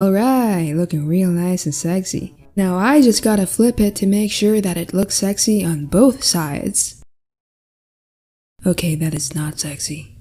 Alright, looking real nice and sexy. Now I just gotta flip it to make sure that it looks sexy on both sides. Okay, that is not sexy.